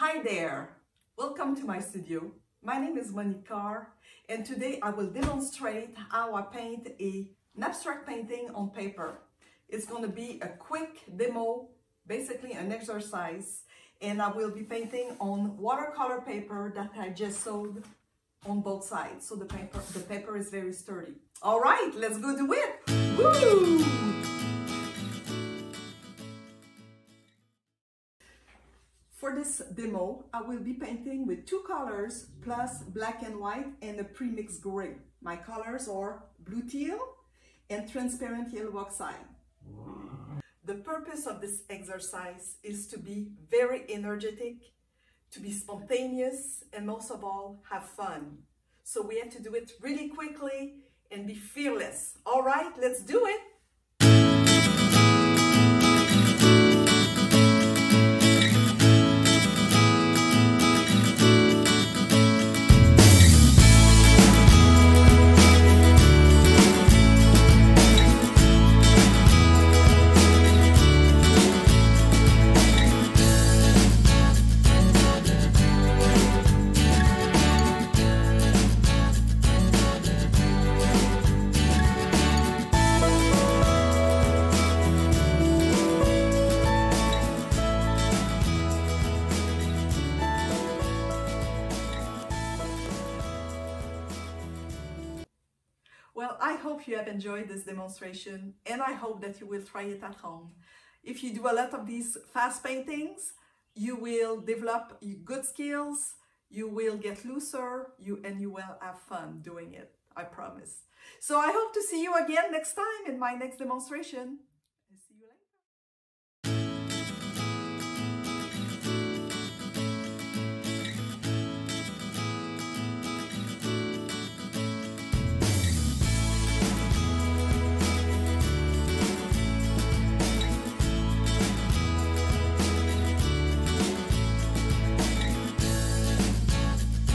Hi there, welcome to my studio. My name is Monique Carr and today I will demonstrate how I paint a, an abstract painting on paper. It's going to be a quick demo, basically an exercise, and I will be painting on watercolor paper that I just gessoed on both sides. So the paper, the paper is very sturdy. All right, let's go do it. Woo! For this demo, I will be painting with two colors plus black and white and a pre-mixed gray. My colors are blue teal and transparent yellow oxide. The purpose of this exercise is to be very energetic, to be spontaneous, and most of all, have fun. So we have to do it really quickly and be fearless. All right, let's do it. Well, I hope you have enjoyed this demonstration and I hope that you will try it at home. If you do a lot of these fast paintings, you will develop good skills, you will get looser, you and you will have fun doing it, I promise. So I hope to see you again next time in my next demonstration.